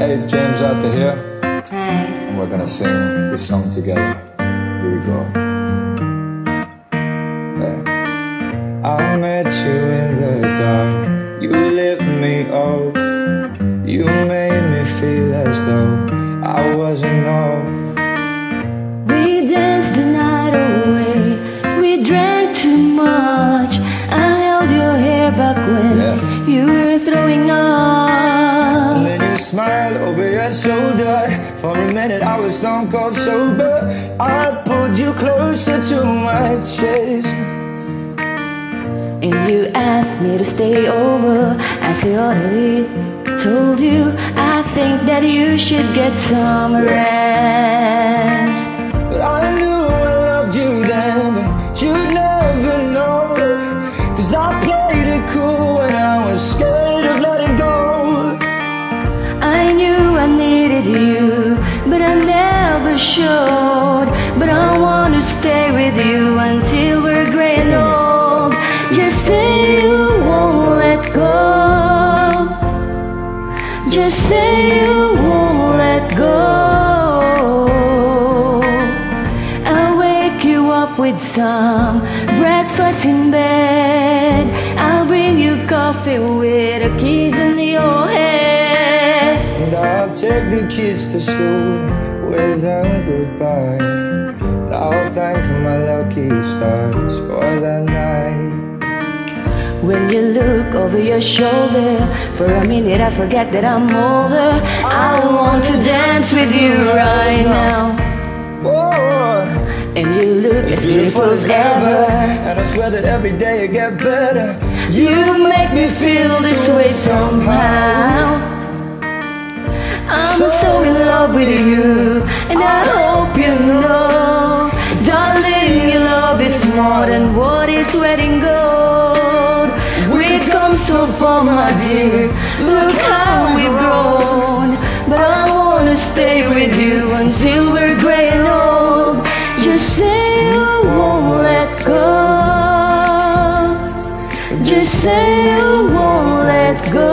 Hey, it's James out Arthur here, Hi. and we're gonna sing this song together. Here we go. Hey. I met you in the dark, you lit me up, you made me feel as though I wasn't off. We danced the night away. We drank too much. I held your hair back when Yeah. you For a minute, I was stone cold sober. I pulled you closer to my chest. And you asked me to stay over. I said already told you. I think that you should get some rest. Showed. But I want to stay with you until we're gray and old. Just say you won't let go. Just say you won't let go. I'll wake you up with some breakfast in bed. I'll bring you coffee with the keys in your head. And I'll take the kids to school, wave them goodbye. I'll thank my lucky stars for that night. When you look over your shoulder, for a minute I forget that I'm older. I want to dance with you right now. Whoa, And you look as beautiful as ever. And I swear that every day it get better. You make me feel this way somehow. I'm so in love with you, wedding gold. We've come so far, my dear. Look how we've grown. But I wanna stay with you until we're gray and old. Just say you won't let go. Just say you won't let go.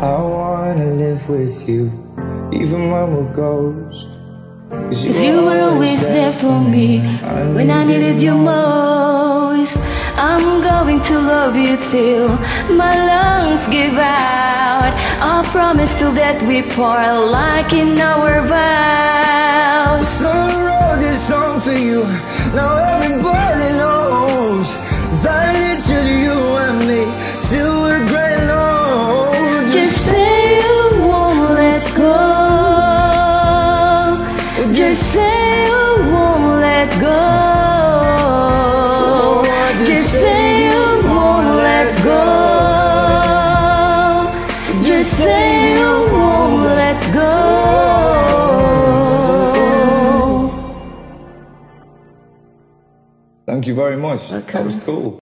I wanna live with you, even when we're ghosts. Cause you were always there for me when I needed you most. I'm going to love you till my lungs give out. I promise till that we part like in our vows. So I wrote this song for you. Now everybody Just say you won't let go. Just say you won't let go. Thank you very much. That was cool.